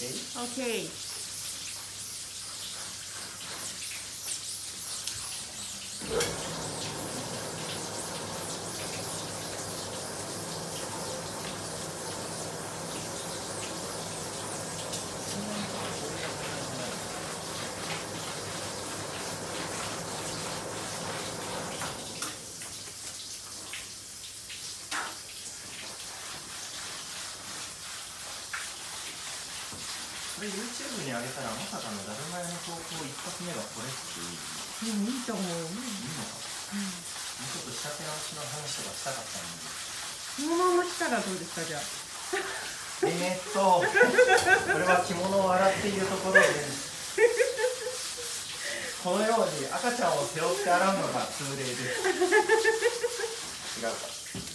Okay. Okay. これ YouTube に上げたらまさかのだるま屋の投稿一発目がこれっていいうんいいと思う、いいのか、うん、もうちょっと仕立て直しの話とかしたかったのでこのまましたらどうですかじゃあえー、っとこれは着物を洗っているところでこのように赤ちゃんを背負って洗うのが通例です。違うか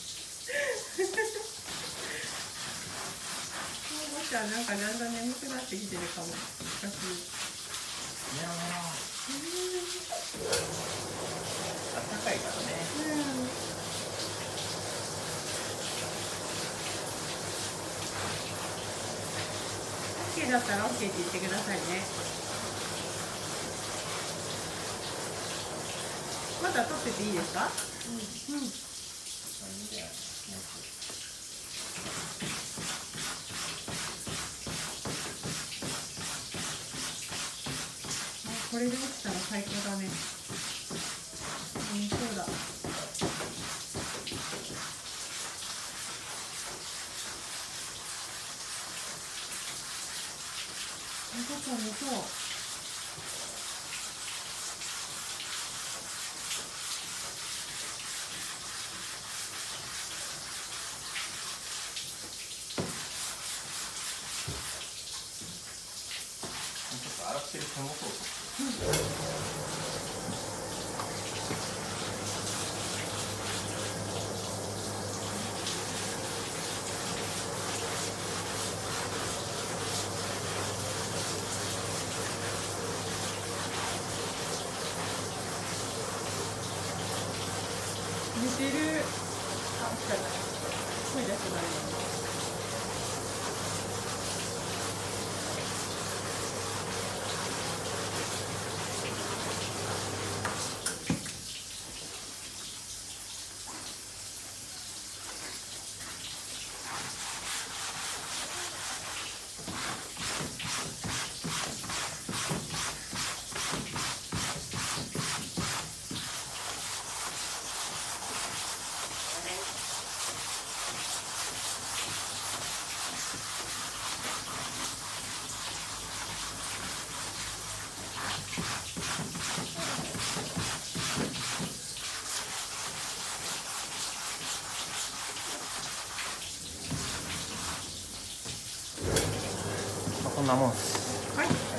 ちゃんなんかだんだん眠くなってきてるかも。昔。メロメロ。あったかいからね。うん。オッケーだったらオッケーって言ってくださいね。まだ撮ってていいですか？うん。うん。これで落ちたら最高だね。うんそうだ。赤ちゃんもそう洗ってる手元を似てる。あ、来た声出してないんなもんです。はい